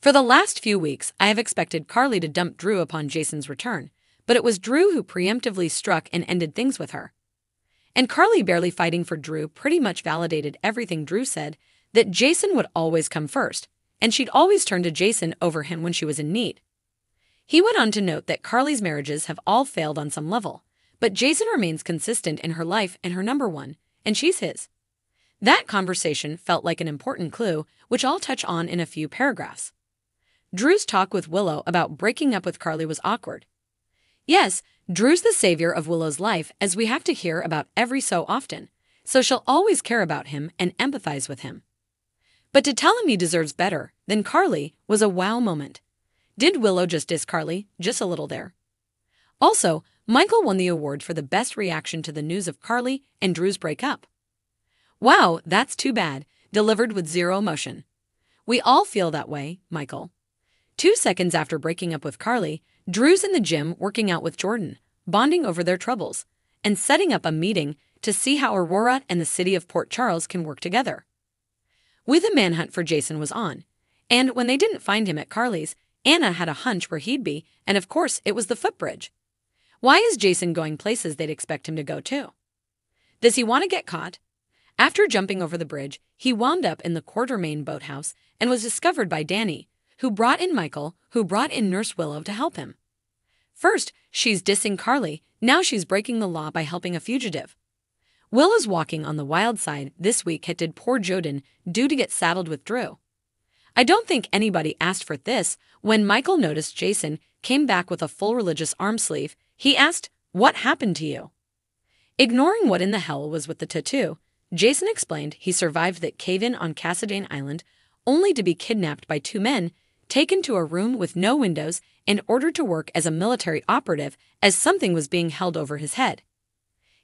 For the last few weeks, I have expected Carly to dump Drew upon Jason's return, but it was Drew who preemptively struck and ended things with her. And Carly barely fighting for Drew pretty much validated everything Drew said that Jason would always come first, and she'd always turn to Jason over him when she was in need. He went on to note that Carly's marriages have all failed on some level, but Jason remains consistent in her life and her number one, and she's his. That conversation felt like an important clue, which I'll touch on in a few paragraphs. Drew's talk with Willow about breaking up with Carly was awkward. Yes, Drew's the savior of Willow's life, as we have to hear about every so often, so she'll always care about him and empathize with him. But to tell him he deserves better than Carly was a wow moment. Did Willow just diss Carly, just a little there? Also, Michael won the award for the best reaction to the news of Carly and Drew's breakup. Wow, that's too bad, delivered with zero emotion. We all feel that way, Michael. Two seconds after breaking up with Carly, Drew's in the gym working out with Jordan, bonding over their troubles, and setting up a meeting to see how Aurora and the city of Port Charles can work together. With a manhunt for Jason was on, and when they didn't find him at Carly's, Anna had a hunch where he'd be, and of course it was the footbridge. Why is Jason going places they'd expect him to go to? Does he want to get caught? After jumping over the bridge, he wound up in the Quartermaine boathouse and was discovered by Danny, who brought in Michael, who brought in Nurse Willow to help him. First, she's dissing Carly, now she's breaking the law by helping a fugitive. Willow's walking on the wild side this week had did poor Jordan due to get saddled with Drew. I don't think anybody asked for this when Michael noticed Jason came back with a full religious arm sleeve. He asked, What happened to you? Ignoring what in the hell was with the tattoo, Jason explained he survived that cave in on Cassadine Island only to be kidnapped by two men, taken to a room with no windows, and ordered to work as a military operative as something was being held over his head.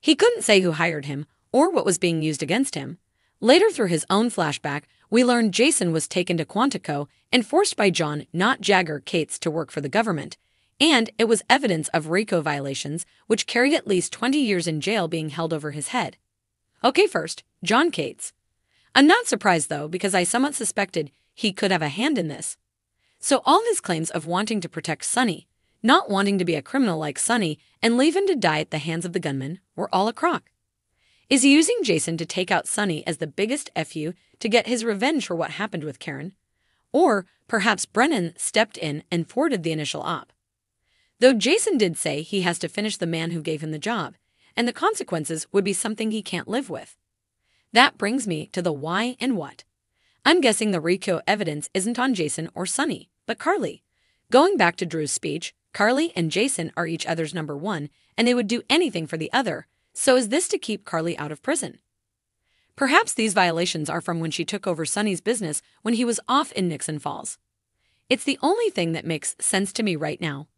He couldn't say who hired him or what was being used against him. Later, through his own flashback, we learned Jason was taken to Quantico and forced by John, not Jagger, Cates to work for the government. And it was evidence of RICO violations, which carried at least 20 years in jail being held over his head. Okay, first, John Cates. I'm not surprised, though, because I somewhat suspected he could have a hand in this. So all his claims of wanting to protect Sonny, not wanting to be a criminal like Sonny and leave him to die at the hands of the gunman were all a crock. Is he using Jason to take out Sonny as the biggest FU to get his revenge for what happened with Karen? Or perhaps Brennan stepped in and thwarted the initial op. Though Jason did say he has to finish the man who gave him the job, and the consequences would be something he can't live with. That brings me to the why and what. I'm guessing the RICO evidence isn't on Jason or Sonny, but Carly. Going back to Drew's speech, Carly and Jason are each other's number one, and they would do anything for the other. So is this to keep Carly out of prison? Perhaps these violations are from when she took over Sonny's business when he was off in Nixon Falls. It's the only thing that makes sense to me right now.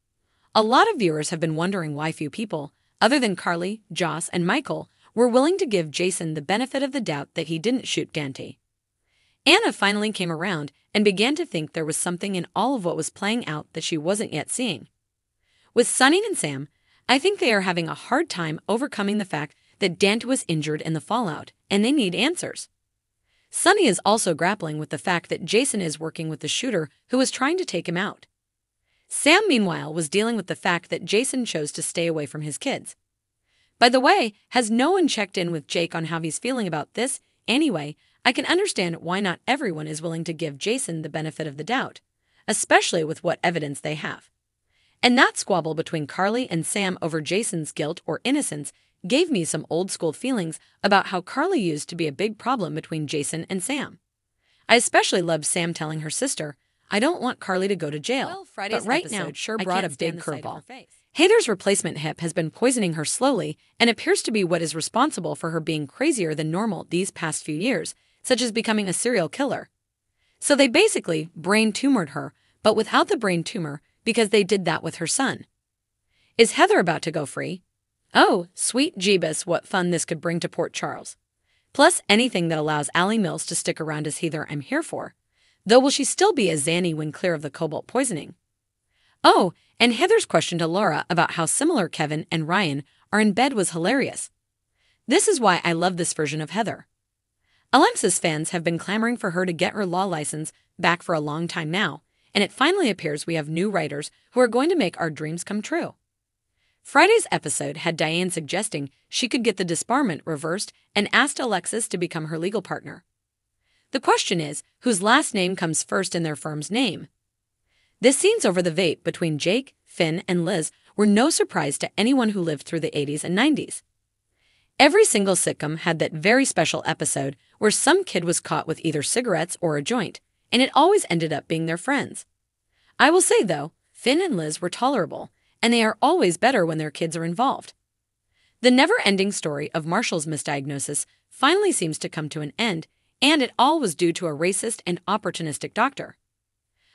A lot of viewers have been wondering why few people, other than Carly, Joss, and Michael, were willing to give Jason the benefit of the doubt that he didn't shoot Dante. Anna finally came around and began to think there was something in all of what was playing out that she wasn't yet seeing. With Sonny and Sam, I think they are having a hard time overcoming the fact that Dante was injured in the fallout, and they need answers. Sonny is also grappling with the fact that Jason is working with the shooter who was trying to take him out. Sam, meanwhile, was dealing with the fact that Jason chose to stay away from his kids. By the way, has no one checked in with Jake on how he's feeling about this? Anyway, I can understand why not everyone is willing to give Jason the benefit of the doubt, especially with what evidence they have. And that squabble between Carly and Sam over Jason's guilt or innocence gave me some old school feelings about how Carly used to be a big problem between Jason and Sam. I especially loved Sam telling her sister, I don't want Carly to go to jail. Well, Friday's but right episode now, sure brought a big the sight of her curveball. face. Heather's replacement hip has been poisoning her slowly and appears to be what is responsible for her being crazier than normal these past few years, such as becoming a serial killer. So they basically brain tumored her, but without the brain tumor because they did that with her son. Is Heather about to go free? Oh, sweet Jeebus, what fun this could bring to Port Charles. Plus anything that allows Alley Mills to stick around as Heather I'm here for. Though will she still be a Zanny when clear of the cobalt poisoning? Oh, and Heather's question to Laura about how similar Kevin and Ryan are in bed was hilarious. This is why I love this version of Heather. Alexis fans have been clamoring for her to get her law license back for a long time now, and it finally appears we have new writers who are going to make our dreams come true. Friday's episode had Diane suggesting she could get the disbarment reversed and asked Alexis to become her legal partner. The question is whose last name comes first in their firm's name? The scenes over the vape between Jake, Finn, and Liz were no surprise to anyone who lived through the 80s and 90s. Every single sitcom had that very special episode where some kid was caught with either cigarettes or a joint, and it always ended up being their friends. I will say, though, Finn and Liz were tolerable, and they are always better when their kids are involved. The never ending story of Marshall's misdiagnosis finally seems to come to an end, and it all was due to a racist and opportunistic doctor.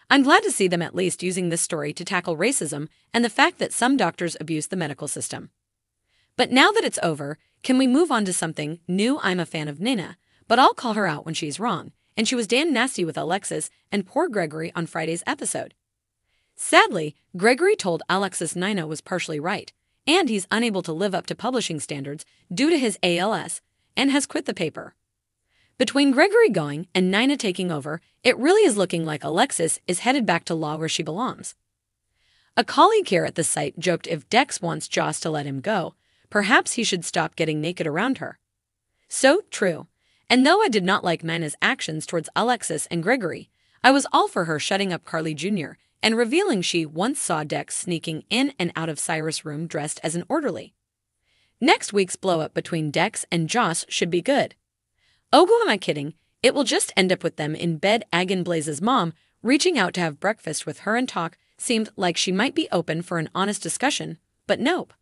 I'm glad to see them at least using this story to tackle racism and the fact that some doctors abuse the medical system. But now that it's over, can we move on to something new? I'm a fan of Nina, but I'll call her out when she's wrong, and she was damn nasty with Alexis and poor Gregory on Friday's episode. Sadly, Gregory told Alexis Nina was partially right, and he's unable to live up to publishing standards due to his ALS and has quit the paper. Between Gregory going and Nina taking over, it really is looking like Alexis is headed back to law where she belongs. A colleague here at the site joked if Dex wants Joss to let him go, perhaps he should stop getting naked around her. So true. And though I did not like Nina's actions towards Alexis and Gregory, I was all for her shutting up Carly Jr. and revealing she once saw Dex sneaking in and out of Cyrus' room dressed as an orderly. Next week's blow-up between Dex and Joss should be good. Oh, who am I kidding? It will just end up with them in bed. Agan Blaze's mom reaching out to have breakfast with her and talk seemed like she might be open for an honest discussion, but nope.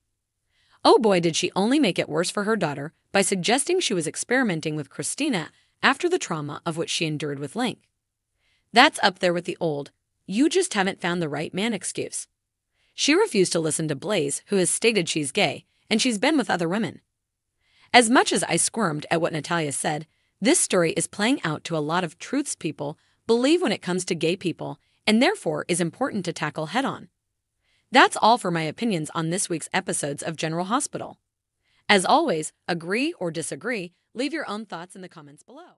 Oh boy, did she only make it worse for her daughter by suggesting she was experimenting with Christina after the trauma of what she endured with Link. That's up there with the old, you just haven't found the right man excuse. She refused to listen to Blaze, who has stated she's gay, and she's been with other women. As much as I squirmed at what Natalia said, this story is playing out to a lot of truths people believe when it comes to gay people and therefore is important to tackle head on. That's all for my opinions on this week's episodes of General Hospital. As always, agree or disagree, leave your own thoughts in the comments below.